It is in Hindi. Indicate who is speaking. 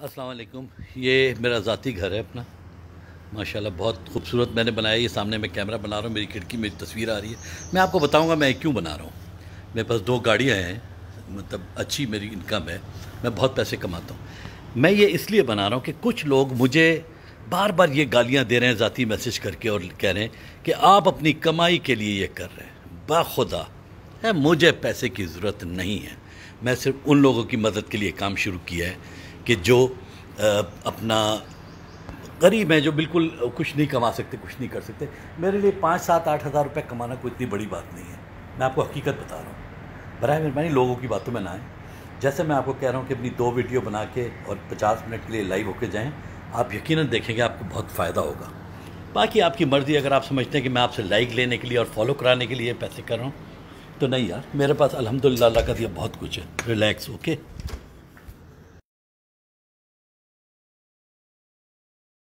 Speaker 1: अस्सलाम वालेकुम। ये मेरा ज़ाती घर है अपना। माशाल्लाह, बहुत खूबसूरत मैंने बनाया ये सामने मैं कैमरा बना रहा हूँ। मेरी खिड़की, मेरी तस्वीर आ रही है। मैं आपको बताऊँगा मैं क्यों बना रहा हूँ। मेरे पास दो गाड़ियाँ हैं मतलब अच्छी मेरी इनकम है। मैं बहुत पैसे कमाता हूँ। मैं ये इसलिए बना रहा हूँ कि कुछ लोग मुझे बार बार ये गालियाँ दे रहे हैं, ज़ाती मैसेज करके और कह रहे हैं कि आप अपनी कमाई के लिए ये कर रहे हैं। बाखुदा, है, मुझे पैसे की ज़रूरत नहीं है। मैं सिर्फ़ उन लोगों की मदद के लिए काम शुरू किया है कि जो अपना गरीब हैं, जो बिल्कुल कुछ नहीं कमा सकते, कुछ नहीं कर सकते। मेरे लिए पाँच, सात, आठ हज़ार रुपये कमाना कोई इतनी बड़ी बात नहीं है। मैं आपको हकीकत बता रहा हूँ। बर मेहरबानी, लोगों की बातों में ना आए। जैसे मैं आपको कह रहा हूँ कि अपनी दो वीडियो बना के और पचास मिनट के लिए लाइव होके जाएँ, आप यकीन देखेंगे आपको बहुत फ़ायदा होगा। बाकी आपकी मर्ज़ी, अगर आप समझते हैं कि मैं आपसे लाइक लेने के लिए और फॉलो कराने के लिए पैसे कर रहा हूँ तो नहीं यार, मेरे पास अलहमदिल्ला का दिया बहुत कुछ है। Relax, okay?